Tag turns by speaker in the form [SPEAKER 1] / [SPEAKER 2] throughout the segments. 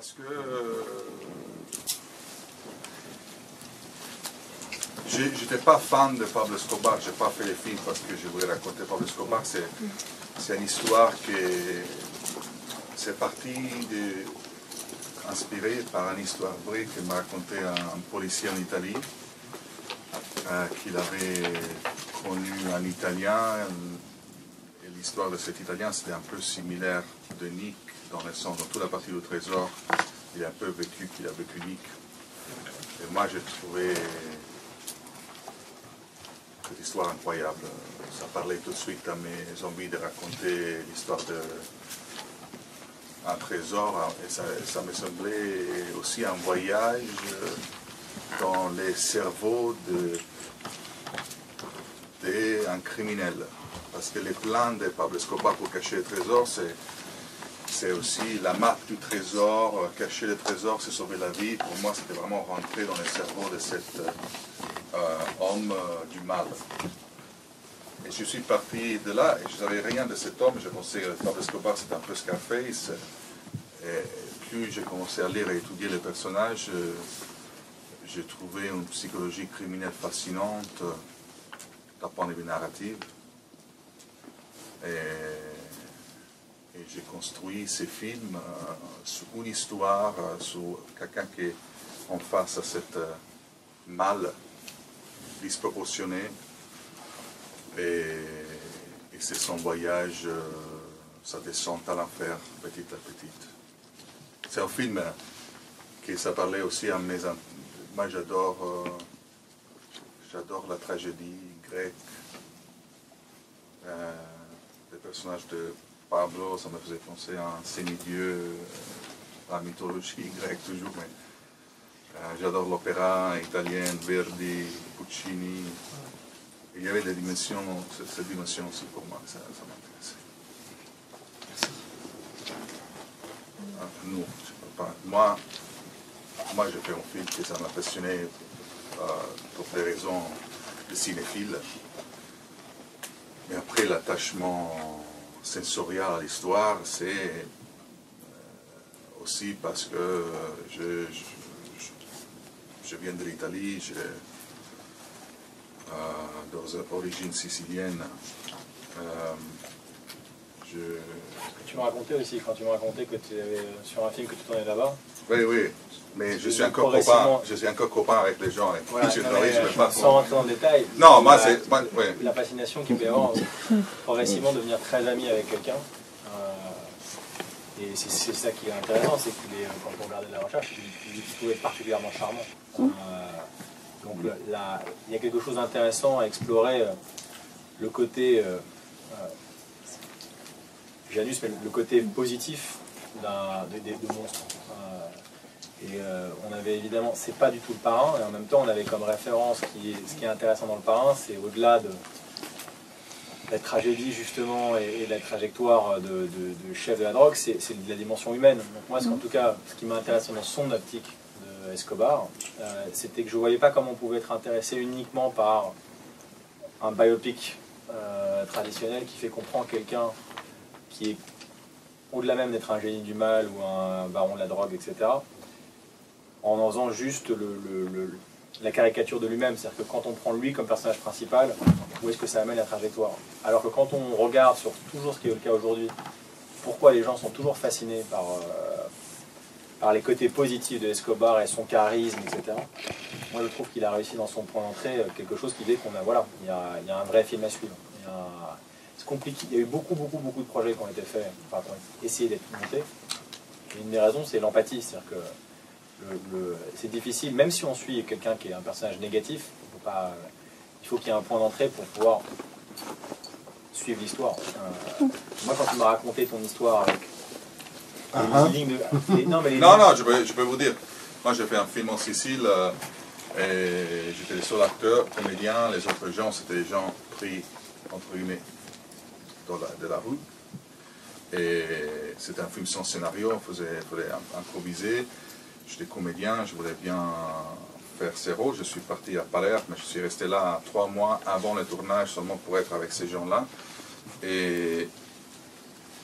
[SPEAKER 1] parce que euh, j'étais pas fan de Pablo Escobar. J'ai pas fait les films parce que je voulais raconter Pablo Escobar. C'est une histoire qui est- c'est parti de, par une histoire vraie que m'a raconté un, un policier en Italie euh, qu'il avait connu un Italien. Et l'histoire de cet Italien, c'était un peu similaire de Nick, dans le sens, dans toute la partie du trésor, il a un peu vécu qu'il a vécu Nick. Et moi, j'ai trouvé cette histoire incroyable. Ça parlait tout de suite à mes envies de raconter l'histoire de un trésor et ça, ça me semblait aussi un voyage dans les cerveaux de d'un criminel. Parce que les plans de Pablo Escobar pour cacher le trésor, c'est c'est aussi la map du trésor, euh, cacher le trésor, c'est sauver la vie. Pour moi, c'était vraiment rentrer dans le cerveau de cet euh, euh, homme du mal. Et je suis parti de là et je ne savais rien de cet homme. Je pensais que Pablo Escobar, c'était un peu Scarface. Et plus j'ai commencé à lire et étudier les personnages, j'ai trouvé une psychologie criminelle fascinante d'un point de vue et j'ai construit ces films euh, sur une histoire, euh, sur quelqu'un qui est en face à cette euh, mal disproportionné. Et, c'est son voyage, sa descente à l'enfer, petit à petit. C'est un film qui ça parlait aussi à mes... Moi j'adore j'adore la tragédie grecque. Les personnages de Pablo, ça me faisait penser à un semi-dieu, euh, la mythologie grecque toujours, mais euh, j'adore l'opéra italien, Verdi, Puccini. Il y avait des dimensions, cette, dimension aussi pour moi, ça, ça m'intéressait. Ah. Moi, moi j'ai fait un film qui ça m'a passionné euh, pour des raisons de cinéphile. Mais après, l'attachement sensorial à l'histoire, c'est euh, aussi parce que euh, je, je, viens de l'Italie, j'ai euh, d'origine sicilienne. Euh, je,
[SPEAKER 2] Tu m'as raconté aussi, quand tu m'as raconté que tu avais sur un film que tu tournais là-bas.
[SPEAKER 1] oui, oui, mais je suis encore copain, je suis encore copain avec les gens avec qui
[SPEAKER 2] Voilà,
[SPEAKER 1] je
[SPEAKER 2] mais,
[SPEAKER 1] je ne
[SPEAKER 2] euh,
[SPEAKER 1] vais pas
[SPEAKER 2] sans rentrer dans le détail.
[SPEAKER 1] Non, moi,
[SPEAKER 2] la-
[SPEAKER 1] c'est.
[SPEAKER 2] La fascination qui peut y avoir, progressivement devenir très ami avec quelqu'un. euh, et c'est ça qui est intéressant, c'est qu'il est, quand on regardait la recherche, il, il pouvait être particulièrement charmant. Euh, donc la- il y a quelque chose d'intéressant à explorer, euh, le côté, Janus, mais le côté positif d'un de, de- de monstre. Et euh, on avait évidemment, c'est pas du tout le parrain, et en même temps on avait comme référence, qui est- ce qui est intéressant dans le parrain, c'est au-delà de la tragédie justement et, et la trajectoire de, de- de chef de la drogue, c'est de la dimension humaine. Donc moi, en tout cas, ce qui m'a intéressé dans son optique de Escobar, euh, c'était que je voyais pas comment on pouvait être intéressé uniquement par un biopic euh, traditionnel qui fait comprendre quelqu'un qui est au-delà même d'être un génie du mal ou un baron de la drogue, etc., en en faisant juste la caricature de lui-même. C'est-à-dire que quand on prend lui comme personnage principal, où est-ce que ça amène la trajectoire? Alors que quand on regarde sur toujours ce qui est le cas aujourd'hui, pourquoi les gens sont toujours fascinés par, euh, les côtés positifs de Escobar et son charisme, etc. Moi, je trouve qu'il a réussi dans son point d'entrée euh, quelque chose qui fait qu'on a, voilà, il y a, un vrai film à suivre. Il y a- C'est compliqué. Il y a eu beaucoup, beaucoup, beaucoup de projets qui ont été faits, enfin, qui ont essayé d'être montés. Et une des raisons, c'est l'empathie. C'est-à-dire que c'est difficile, même si on suit quelqu'un qui est un personnage négatif, on peut pas, il faut qu'il y ait un point d'entrée pour pouvoir suivre l'histoire. Euh, moi, quand tu m'as raconté ton histoire avec les
[SPEAKER 1] Ah,
[SPEAKER 2] lignes de... les- non, mais les
[SPEAKER 1] Non,
[SPEAKER 2] lignes-
[SPEAKER 1] non, je peux, je peux vous dire. Moi, j'ai fait un film en Sicile euh, et j'étais le seul acteur, comédien. Les autres gens, c'était des gens pris, entre guillemets, dans la- de la rue. Et c'était un film sans scénario, on faisait, fallait im- improviser. J'étais comédien, je voulais bien faire ces rôles. Je suis parti à Palerme, mais je suis resté là trois mois avant le tournage seulement pour être avec ces gens-là. Et,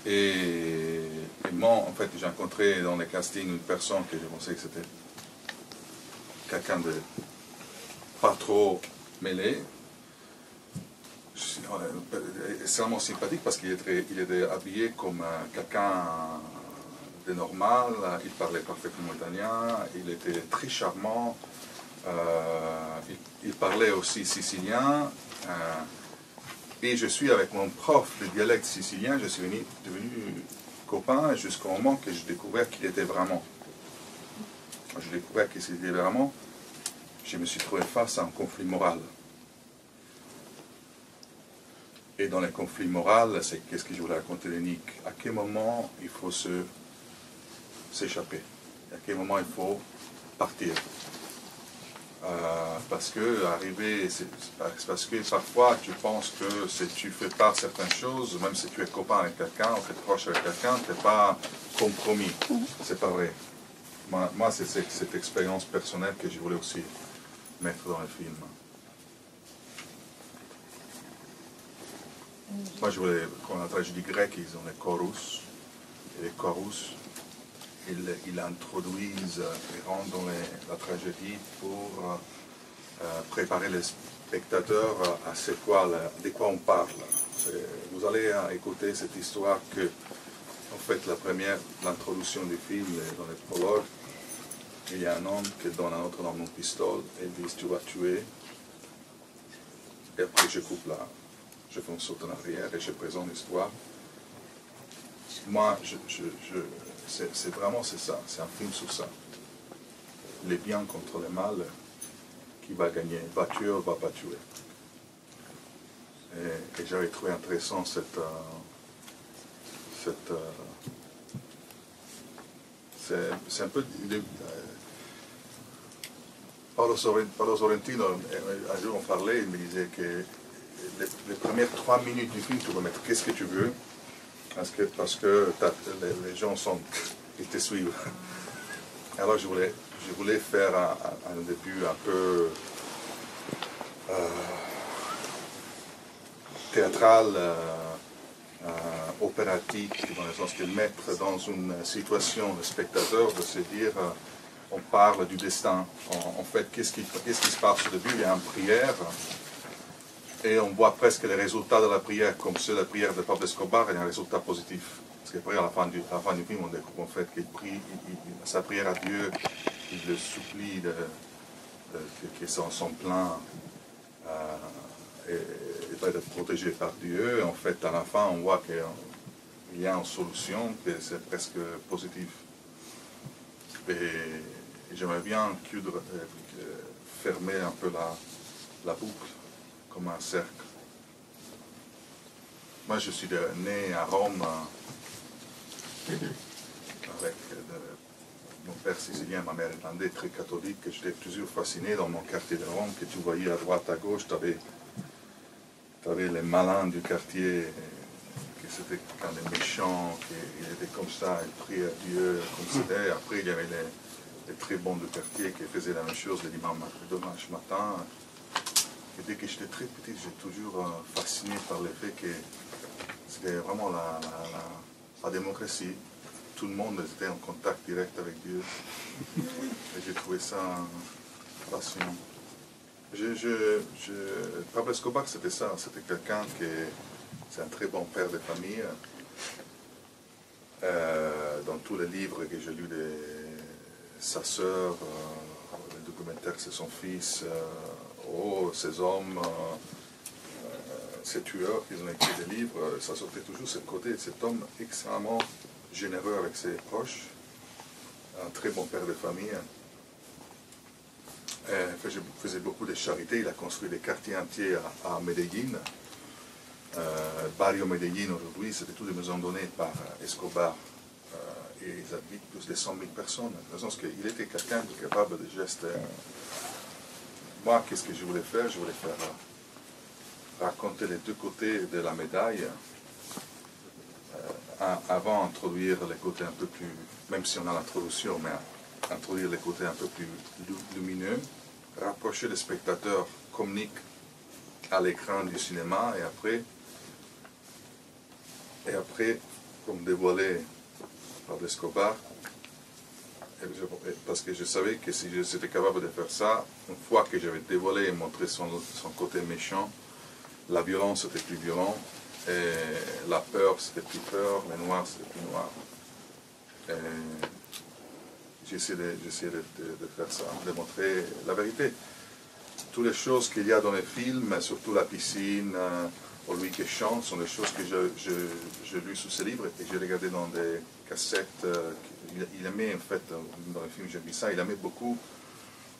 [SPEAKER 1] et, et en fait, j'ai rencontré dans les castings une personne que je pensais que c'était quelqu'un de pas trop mêlé. Extrêmement sympathique parce qu'il était, il était habillé comme quelqu'un de normal, il parlait parfaitement italien, il était très charmant, euh, il, parlait aussi sicilien. Euh, et je suis avec mon prof de dialecte sicilien, je suis devenu, devenu copain jusqu'au moment que je découvrais qu'il était vraiment. Quand je découvrais qu'il était vraiment, je me suis trouvé face à un conflit moral. Et dans les conflits moraux, c'est qu'est-ce que je voulais raconter de À quel moment il faut se s'échapper À quel moment il faut partir? Euh, parce que arriver, c'est parce que parfois tu penses que si tu fais pas certaines choses, même si tu es copain avec quelqu'un ou tu es proche avec quelqu'un, tu n'es pas compromis. C'est pas vrai. Moi, moi c'est cette expérience personnelle que je voulais aussi mettre dans le film. Moi, je voulais, quand la tragédie grecque, ils ont les chorus. Et les chorus, ils, introduisent et rendent la tragédie pour euh, préparer les spectateurs à ce quoi, de quoi on parle. Vous allez écouter cette histoire que, en fait, la première, l'introduction du film, dans les prologues, il y a un homme qui donne un autre homme un pistolet et dit Tu vas tuer. Et après, je coupe là. Je fais un saut en arrière et je présente l'histoire. Moi, je, c'est vraiment ça. C'est un film sur ça. Les biens contre le mal, qui va gagner Va tuer ou va pas tuer. Et, j'avais trouvé intéressant cette. Euh, cette euh, c'est un peu. Euh, Paolo, Sorrentino, un jour on parlait, il me disait que les, premières trois minutes du film, tu peux mettre qu'est-ce que tu veux, parce que, parce que les, gens sont, ils te suivent. Alors je voulais, je voulais faire un, début un peu euh, théâtral, euh, euh, opératique, dans le sens de mettre dans une situation le spectateur de se dire on parle du destin. En, fait, qu'est-ce qui, qui, se passe au début? Il y a une prière, et on voit presque les résultats de la prière, comme ceux de la prière de Pablo Escobar, il y a un résultat positif. Parce qu'après, à la fin du, la fin du film, on découvre en fait qu'il prie, sa prière à Dieu, il le supplie de, que son, son plan euh, est, être protégé par Dieu. En fait, à la fin, on voit qu'il y a une solution, que c'est presque positif. Et, j'aimerais bien euh, fermer un peu la, la boucle comme un cercle. Moi, je suis né à Rome avec euh, mon père sicilien, ma mère irlandaise, très catholique. J'étais toujours fasciné dans mon quartier de Rome, que tu voyais à droite, à gauche, tu avais, avais, les malins du quartier, qui c'était quand les méchants, qui étaient comme ça, ils priaient à Dieu, comme c'était. Après, il y avait les, très bons du quartier qui faisaient la même chose le dimanche matin. Et dès que j'étais très petit, j'ai toujours euh, fasciné par le fait que c'était vraiment la, démocratie. Tout le monde était en contact direct avec Dieu. Et j'ai trouvé ça fascinant. Je, Pablo Escobar, c'était ça. C'était quelqu'un qui c'est un très bon père de famille. Euh, dans tous les livres que j'ai lus de sa sœur, euh, les documentaires c'est son fils, oh, ces hommes, euh, euh, ces tueurs qui ont écrit des livres, euh, ça sortait toujours ce côté de cet homme extrêmement généreux avec ses proches, un très bon père de famille. Il faisait beaucoup de charité, il a construit des quartiers entiers à, Medellín. Barrio Medellín aujourd'hui, c'était toutes des maisons données par Escobar. et ils habitent plus de 100 000 personnes. Parce qu'il était quelqu'un capable de gestes moi, qu'est-ce que je voulais faire? Je voulais faire euh, raconter les deux côtés de la médaille, euh, avant d'introduire les côtés un peu plus, même si on a l'introduction, mais introduire les côtés un peu plus lumineux, rapprocher le spectateur communique à l'écran du cinéma et après, et après, comme dévoiler Pablo Escobar. Parce que je savais que si j'étais capable de faire ça, une fois que j'avais dévoilé et montré son, son, côté méchant, la violence était plus violent, et la peur c'était plus peur, le noir c'était plus noir. J'ai essayé, de, de, faire ça, de montrer la vérité. Toutes les choses qu'il y a dans les films, surtout la piscine, euh, ou lui qui chante, sont des choses que j'ai lues sous ses livres et j'ai regardé dans des cassettes. Euh, il, aimait, en fait, dans les films, j'ai vu ça, il aimait beaucoup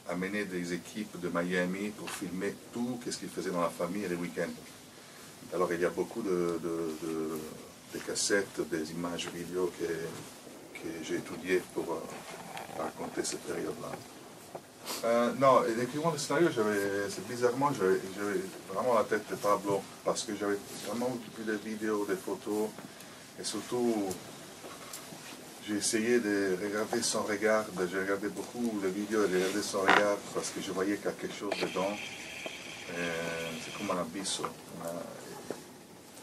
[SPEAKER 1] amener des équipes de Miami pour filmer tout ce qu'il faisait dans la famille les week-ends. Alors il y a beaucoup de, cassettes, des images vidéo que, que j'ai étudiées pour euh, raconter cette période-là. Euh, non, l'écrivant du scénario, c'est bizarrement, j'avais vraiment la tête de Pablo parce que j'avais vraiment vu des vidéos, des photos et surtout j'ai essayé de regarder son regard, j'ai regardé beaucoup de vidéos et de regarder son regard parce que je voyais quelque chose dedans. Euh, c'est comme un abysse.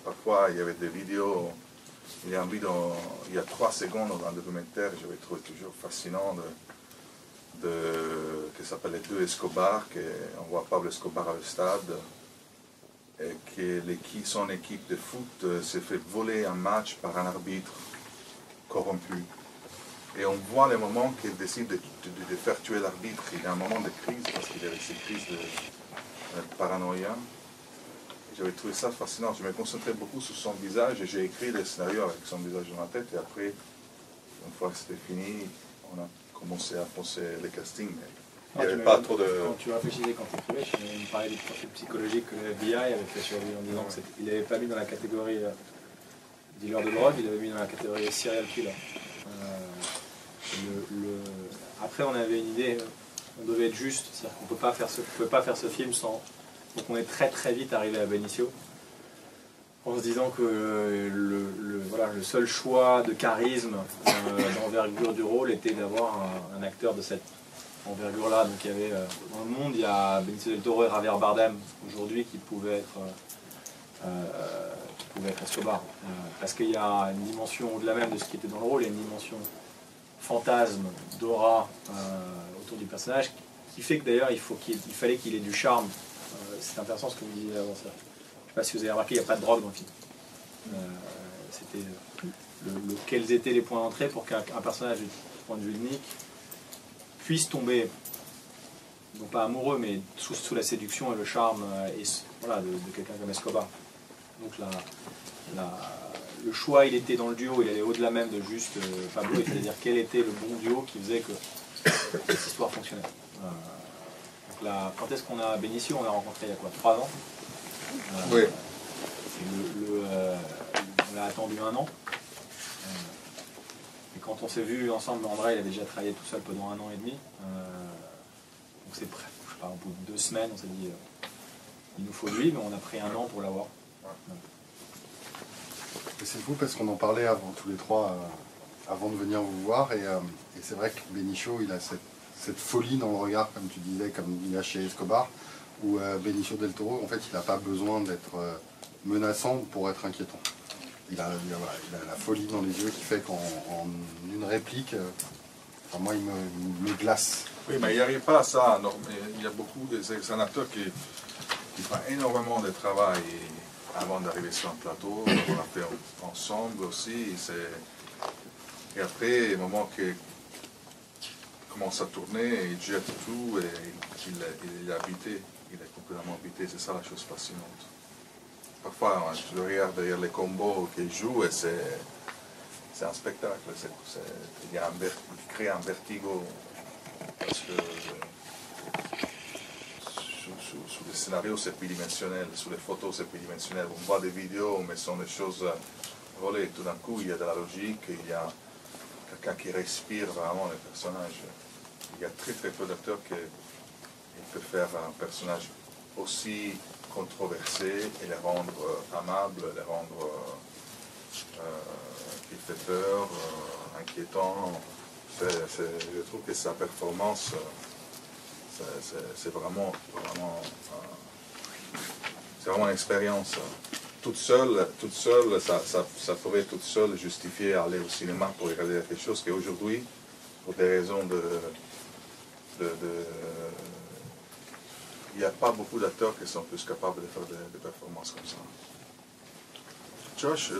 [SPEAKER 1] Parfois, il y avait des vidéos, il y a, il y a trois secondes dans un documentaire, j'avais trouvé toujours fascinant de qui s'appelle Les deux Escobar, on voit Pablo Escobar le stade, et que son équipe de foot euh, s'est fait voler un match par un arbitre corrompu. Et on voit les moments qu'il décide de, faire tuer l'arbitre. Il y a un moment de crise, parce qu'il avait cette crise de, paranoïa. J'avais trouvé ça fascinant. Je me concentrais beaucoup sur son visage et j'ai écrit le scénario avec son visage dans la tête. Et après, une fois que c'était fini, on a commencé à penser les castings. Il n'y avait pas trop de.
[SPEAKER 2] Quand tu réfléchissais, quand tu écrivais, je me parlais du profil psychologique que le FBI avait fait sur lui en disant qu'il n'avait pas mis dans la catégorie euh, dealer de drogue, il avait mis dans la catégorie serial killer. Euh, après, on avait une idée, on devait être juste, c'est-à-dire qu'on ne peut pas faire ce film sans. Donc on est très très vite arrivé à Benicio, en se disant que le, voilà, le seul choix de charisme, euh, d'envergure du rôle, était d'avoir un, acteur de cette envergure-là. Donc il y avait euh, dans le monde, il y a Benicio del Toro et Javier Bardem aujourd'hui qui pouvaient être qui pouvaient être Escobar. parce qu'il y a une dimension au-delà même de ce qui était dans le rôle, il y a une dimension fantasme, d'aura euh, autour du personnage, qui fait que d'ailleurs il, qu'il, fallait qu'il ait du charme. Euh, c'est intéressant ce que vous disiez avant ça. Je sais pas si vous avez remarqué, il n'y a pas de drogue dans le film. Euh, c'était le, quels étaient les points d'entrée pour qu'un personnage du point de vue Nick puisse tomber, non pas amoureux, mais sous, la séduction et le charme et, voilà, de, quelqu'un comme Escobar. Donc la, la le choix, il était dans le duo, il allait au-delà même de juste euh, Pablo, c'est-à-dire quel était le bon duo qui faisait que cette histoire fonctionnait. Euh, donc là, quand est-ce qu'on a Benicio? On a rencontré il y a quoi Trois ans?
[SPEAKER 1] Euh, Oui.
[SPEAKER 2] on l'a attendu un an. Quand on s'est vu ensemble, André, il a déjà travaillé tout seul pendant un an et demi. donc c'est prêt. Je sais pas, au bout de deux semaines, on s'est dit, il nous faut lui, mais on a pris un an pour l'avoir
[SPEAKER 3] c'est fou parce qu'on en parlait avant tous les trois, euh, avant de venir vous voir. Euh, et, c'est vrai que Benicio, il a cette, folie dans le regard, comme tu disais, comme il a chez Escobar, où euh, Benicio del Toro, en fait, il n'a pas besoin d'être menaçant pour être inquiétant. Il a, la folie dans les yeux qui fait qu'en une réplique, moi, il me, glace.
[SPEAKER 1] Oui, mais il n'y arrive pas à ça. il y a beaucoup de qui, qui font énormément de travail avant d'arriver sur un plateau, on l'a fait ensemble aussi. Et après, au moment qu'il commence à tourner, il jette tout et il, est habité, il est complètement habité, c'est ça la chose fascinante. Parfois, je le regarde derrière les combos qu'il joue et c'est, c'est un spectacle. il, y a il crée un vertigo parce que sur les scénarios, c'est bidimensionnel, sur les photos, c'est bidimensionnel. On voit des vidéos, mais ce sont des choses volées. Tout d'un coup, il y a de la logique, il y a quelqu'un qui respire vraiment le personnage. Il y a très très peu d'acteurs qui peuvent faire un personnage aussi controversé et les rendre euh, amables, les rendre euh, euh, qui fait peur, inquiétant. je trouve que sa performance c'est vraiment, vraiment, vraiment une expérience. toute seule, toute seule ça, ça, ça, pourrait toute seule justifier aller au cinéma pour regarder quelque chose qu'aujourd'hui, pour des raisons de, de, il n'y a pas beaucoup d'acteurs qui sont plus capables de faire des, performances comme ça. Josh,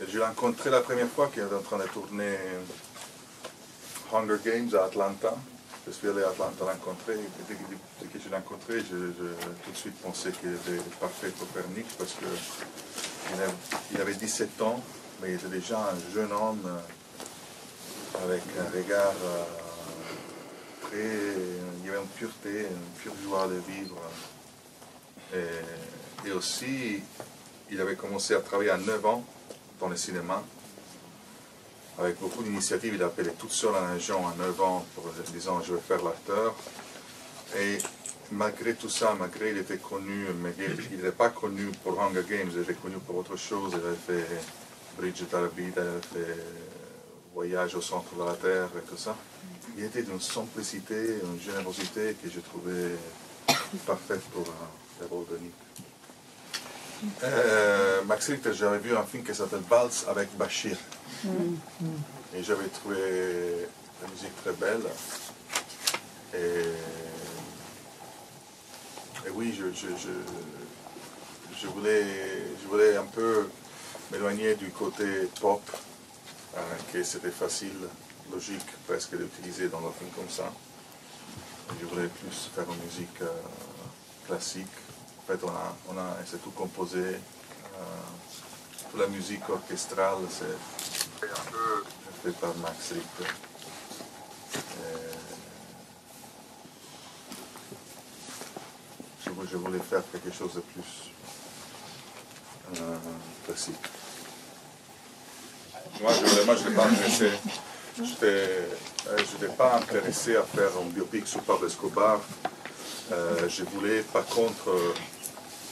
[SPEAKER 1] je l'ai rencontré la première fois qu'il était en train de tourner Hunger Games à Atlanta. Je suis allé à Atlanta rencontrer. Dès que je l'ai rencontré, j'ai tout de suite pensé qu'il était parfait pour Nick parce qu'il avait 17 ans, mais il était déjà un jeune homme euh, avec un regard euh, très. Il y avait une pureté, une pure joie de vivre. Et, aussi, il avait commencé à travailler à 9 ans dans le cinéma avec beaucoup d'initiatives. Il a appelé toute seule un agent à 9 ans pour disant je vais faire l'acteur. Et malgré tout ça, malgré il était connu, mais il n'était pas connu pour Hunger Games, il était connu pour autre chose. Il avait fait Bridget à il avait fait Voyage au centre de la Terre et tout ça. Il était d'une simplicité, une générosité que je trouvais parfaite pour le rôle de Nick. Euh, Max Richter, j'avais vu un film qui s'appelle Balz avec Bachir. Et j'avais trouvé la musique très belle. Et, oui, je, voulais, je voulais un peu m'éloigner du côté pop, que c'était facile, logique presque d'utiliser dans un film comme ça. je voulais plus faire une musique euh, classique. En fait, on a, on a c'est tout composé. Euh, toute la musique orchestrale, c'est fait par Max Richter. Je, voulais faire quelque chose de plus euh, classique. Moi, je n'étais pas intéressé. Je n'étais pas intéressé à faire un biopic sur Pablo Escobar. Euh, je voulais, par contre,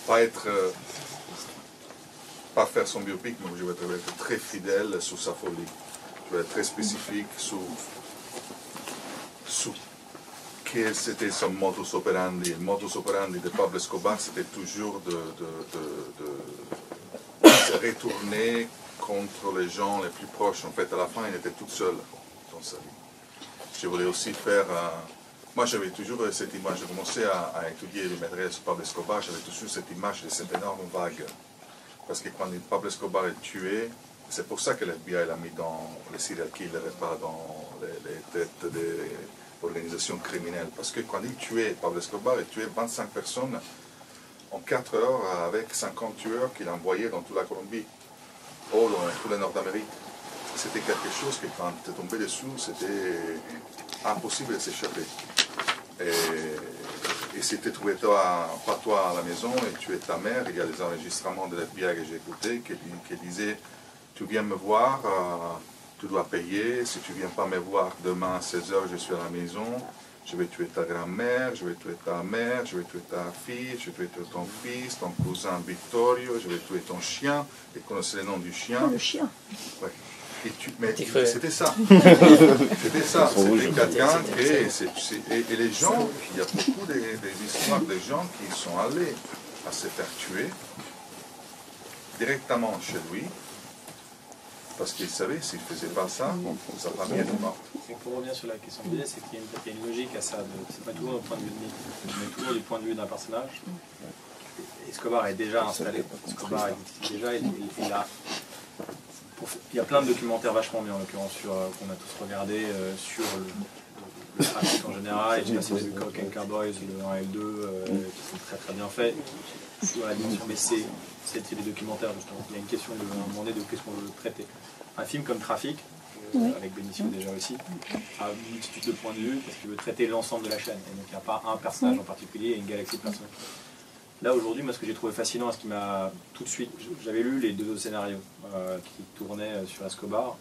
[SPEAKER 1] pas être pas faire son biopic, mais je vais être très fidèle sur sa folie. Je vais être très spécifique sur, sur quel c'était son modus operandi. Le modus operandi de Pablo Escobar, c'était toujours de, se retourner contre les gens les plus proches. En fait, à la fin, il était tout seul dans sa vie. Je voulais aussi faire... moi, j'avais toujours cette image, j'ai commencé à, étudier les maîtresses Pablo Escobar, j'avais toujours cette image de cette énorme vague parce que quand Pablo Escobar est tué, c'est pour ça que l'FBI l'a mis dans les serial killers pas dans les, têtes des organisations criminelles. Parce que quand il tuait Pablo Escobar, il tuait 25 personnes en 4 heures avec 50 tueurs qu'il envoyait dans toute la Colombie, ou dans tout le Nord d'Amérique. C'était quelque chose que quand tu tombé dessous, c'était impossible de s'échapper. Et si tu trouvais toi, pas toi à la maison et tu es ta mère, il y a des enregistrements de l'FBI que j'ai écoutés qui, disaient Tu viens me voir, euh, tu dois payer. Si tu viens pas me voir demain à 16h, je suis à la maison. Je vais tuer ta grand-mère, je vais tuer ta mère, je vais tuer ta fille, je vais tuer ton fils, ton cousin Victorio, je vais tuer ton chien. Et connaissez le nom du chien.
[SPEAKER 4] Oh, le chien.
[SPEAKER 1] Et mais c'était ça. c'était ça. C'était quelqu'un qui. Et, les gens, il y a beaucoup d'histoires de, gens qui sont allés à se faire tuer directement chez lui. Parce qu'ils savaient, s'ils ne faisaient pas ça, sa famille était morte.
[SPEAKER 2] Pour revenir sur la question de c'est qu'il y, a une logique à ça. C'est pas toujours du point de vue de mais toujours du point de vue d'un personnage. Escobar est déjà installé. Escobar est déjà, il, il a il y a plein de documentaires vachement bien, en l'occurrence, sur, euh, qu'on a tous regardé, euh, sur le, trafic en général. Et je sais pas si vous avez vu Cock and Cowboys, le 1 et le 2, euh, qui sont très très bien faits. Sur la dimension, mais c'est, des documentaires, justement. Il y a une question de, un moment donné de qu'est-ce qu'on veut traiter. Un film comme Trafic, avec Benicio déjà aussi, a une multitude de points de vue, parce qu'il veut traiter l'ensemble de la chaîne. Et donc il n'y a pas un personnage en particulier et une galaxie de personnages. Là aujourd'hui, moi ce que j'ai trouvé fascinant, ce qui m'a tout de suite, j'avais lu les deux autres scénarios euh, qui tournaient euh, sur Escobar.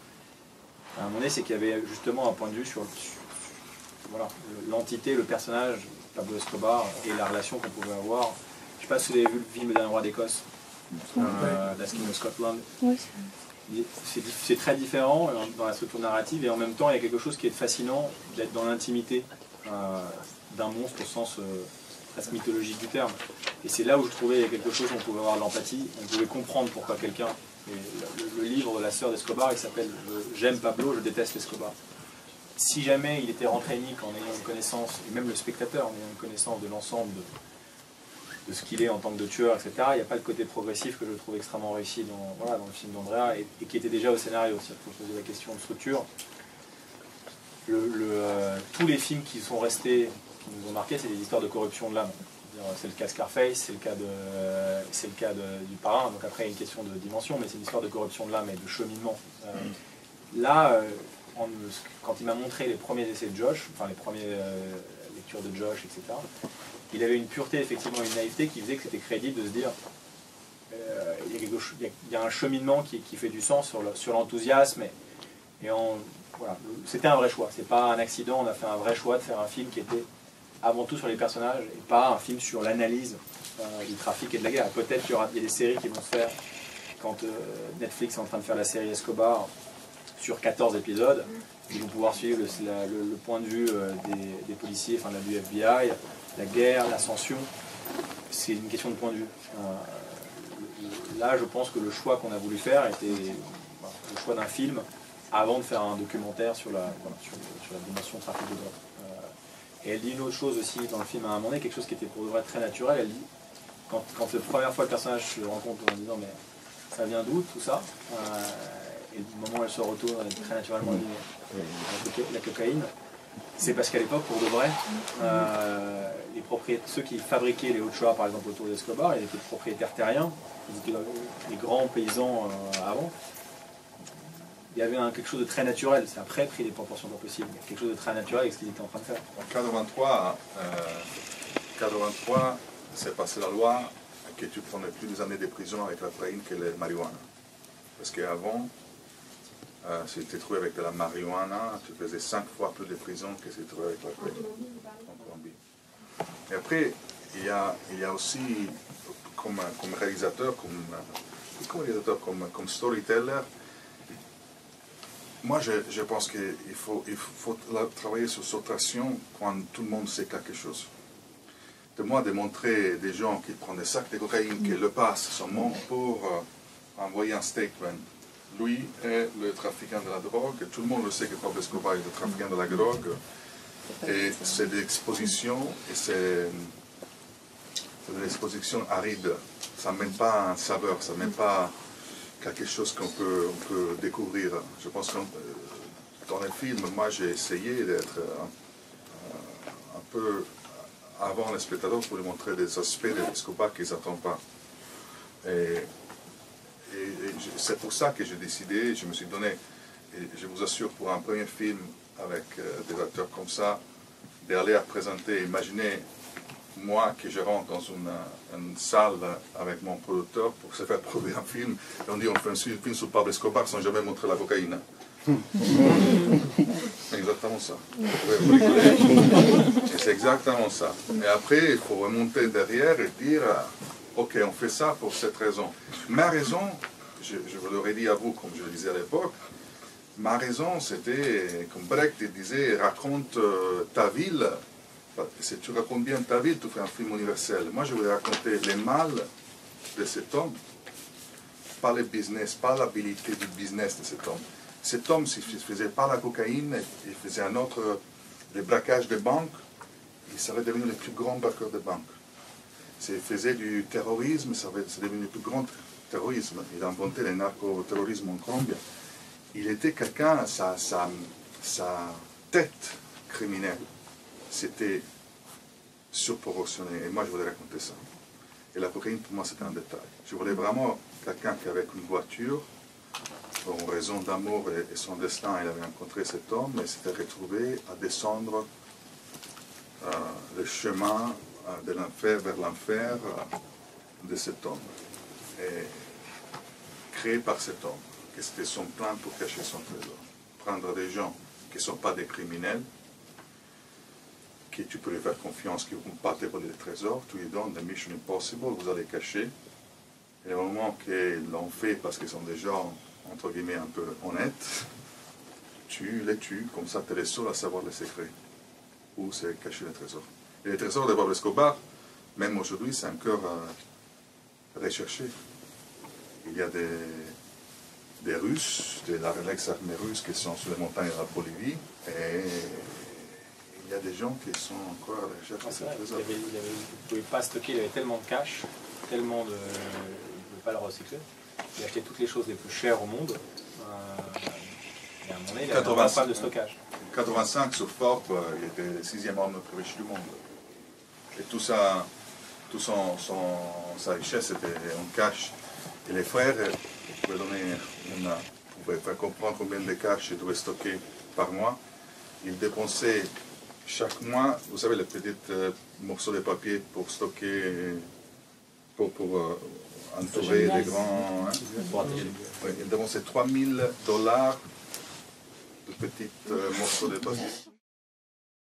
[SPEAKER 2] À un moment donné, c'est qu'il y avait justement un point de vue sur, l'entité, le personnage Pablo Escobar et la relation qu'on pouvait avoir. Sais pas si vous avez vu le film d'un roi d'Écosse, euh, of Scotland. C'est très différent euh, dans la structure narrative et en même temps il y a quelque chose qui est fascinant d'être dans l'intimité d'un monstre au sens presque mythologique du terme. Et c'est là où je trouvais quelque chose où on pouvait avoir de l'empathie, on pouvait comprendre pourquoi quelqu'un. Le, le, livre de la sœur d'Escobar, il s'appelle J'aime Pablo, je déteste Escobar. Si jamais il était rentré Nick en ayant une connaissance, et même le spectateur en ayant une connaissance de l'ensemble de, ce qu'il est en tant que tueur, etc., il n'y a pas le côté progressif que je trouve extrêmement réussi dans, le film d'Andrea et, qui était déjà au scénario. Il faut poser la question de structure. Euh, tous les films qui sont restés, qui nous ont marqués, c'est des histoires de corruption de l'âme. C'est le cas Scarface, c'est le cas, de, c'est le cas du parrain, donc après il y a une question de dimension, mais c'est une histoire de corruption de l'âme et de cheminement. Euh, là, euh, quand il m'a montré les premiers essais de Josh, enfin les premières lectures de Josh, etc., il avait une pureté, effectivement, une naïveté qui faisait que c'était crédible de se dire il, y a un cheminement qui, fait du sens sur l'enthousiasme c'était un vrai choix. C'est pas un accident. On a fait un vrai choix de faire un film qui était avant tout sur les personnages et pas un film sur l'analyse euh, du trafic et de la guerre. Peut-être qu'il y aura des séries qui vont se faire quand euh, Netflix est en train de faire la série Escobar sur 14 épisodes. Ils vont pouvoir suivre le, point de vue euh, des, policiers, enfin du FBI, la guerre, l'ascension. C'est une question de point de vue. là, je pense que le choix qu'on a voulu faire était le choix d'un film avant de faire un documentaire sur la, la dimension trafic de drogue. Euh, et elle dit une autre chose aussi dans le film à un moment donné, quelque chose qui était pour de vrai très naturel. Elle dit, quand, quand la première fois le personnage se rencontre en disant mais ça vient d'où tout ça euh, Et du moment où elle se retourne, elle très naturellement la cocaïne. C'est parce qu'à l'époque, pour de vrai, euh, les propriétaires, ceux qui fabriquaient les Ochoa, par exemple, autour d'Escobar, ils étaient propriétaires terriens, ils étaient les grands paysans avant il y avait quelque chose de très naturel. C'est après pris des proportions pas possibles. quelque chose de très naturel avec ce qu'il était en train de faire.
[SPEAKER 1] En 83, euh, c'est passé la loi que tu prenais plus des années de prison avec la cocaïne que la marijuana. Parce qu'avant, euh, si tu étais trouvé avec de la marijuana, tu faisais cinq fois plus de prison que si tu étais trouvé avec la cocaïne en Colombie. Et après, il y a, aussi, comme, réalisateur, comme, comme réalisateur, comme, storyteller, moi, je, pense qu'il faut, il faut travailler sur sortation quand tout le monde sait quelque chose. De moi, de montrer des gens qui prennent des sacs de cocaïne, qui le passent nom pour euh, envoyer un statement. Lui est le trafiquant de la drogue, tout le monde le sait que Pablo Escobar est le trafiquant de la drogue. Et c'est des expositions, et c'est des expositions arides. Ça ne mène pas un saveur, ça ne mène pas quelque chose qu'on peut, découvrir. Je pense que euh, dans les films, moi j'ai essayé d'être euh, un, peu avant les spectateurs pour lui montrer des aspects de l'escobar qu'ils n'attendent pas. Et, c'est pour ça que j'ai décidé, je me suis donné, et je vous assure, pour un premier film avec euh, des acteurs comme ça, d'aller à présenter, imaginez moi que je rentre dans une, salle avec mon producteur pour se faire produire un film, et on dit on fait un film sur Pablo Escobar sans jamais montrer la cocaïne. c'est exactement ça. c'est exactement ça. Et après, il faut remonter derrière et dire, ok, on fait ça pour cette raison. Ma raison, je, vous l'aurais dit à vous, comme je le disais à l'époque, ma raison, c'était, comme Brecht disait, raconte euh, ta ville si tu racontes bien ta vie, tu fais un film universel. Moi, je voulais raconter les mal de cet homme, pas le business, pas l'habilité du business de cet homme. Cet homme, s'il ne faisait pas la cocaïne, il faisait un autre, les braquages de banques, il serait devenu le plus grand braqueur de banques. Faisait du terrorisme, il serait devenu le plus grand terrorisme. Il a inventé le narcoterrorisme en Colombie. Il était quelqu'un, sa, sa, sa tête criminelle c'était surproportionné. Et moi, je voulais raconter ça. Et la cocaïne, pour moi, c'était un détail. Je voulais vraiment quelqu'un qui, avec une voiture, en raison d'amour et, son destin, il avait rencontré cet homme et s'était retrouvé à descendre euh, le chemin de l'enfer vers l'enfer euh, de cet homme. Et créé par cet homme, que c'était son plan pour cacher son trésor. Prendre des gens qui ne sont pas des criminels, que tu peux lui faire confiance, qui ne vont pas te voler les trésors, tu lui donnes des Mission Impossible, vous allez cacher. Et au moment qu'ils l'ont fait parce qu'ils sont des gens, entre guillemets, un peu honnêtes, tu les tues, comme ça tu es le seul à savoir les secrets, où c'est caché les trésors. Et les trésors de Bob Escobar, même aujourd'hui, c'est encore euh, recherché. Il y a des, des Russes, de la l'ex-armée russe qui sont sur les montagnes de la Bolivie, et il y a des gens qui sont encore à la recherche de
[SPEAKER 2] c'est
[SPEAKER 1] ce
[SPEAKER 2] vrai,
[SPEAKER 1] trésor.
[SPEAKER 2] il y avait- il y avait- vous ne pouvez pas stocker, il y avait tellement de cash, tellement de. Il ne pouvez pas le recycler. Il achetait toutes les choses les plus chères au monde. Euh, et à un moment donné, il avait un
[SPEAKER 1] 85.
[SPEAKER 2] problème de stockage.
[SPEAKER 1] 85 sur Forbes, euh, il était le sixième homme le plus riche du monde. Et tout ça, tout son, son- sa richesse était en cash. Et les frères, euh, vous pouvez donner, on a, pouvez faire comprendre combien de cash ils devaient stocker par mois. Ils dépensaient chaque mois, vous savez, les petits euh, morceaux de papier pour stocker, pour, pour euh, entourer les grands. hein. Oui, ils dépensaient 3000 dollars de petits euh, morceaux de papier.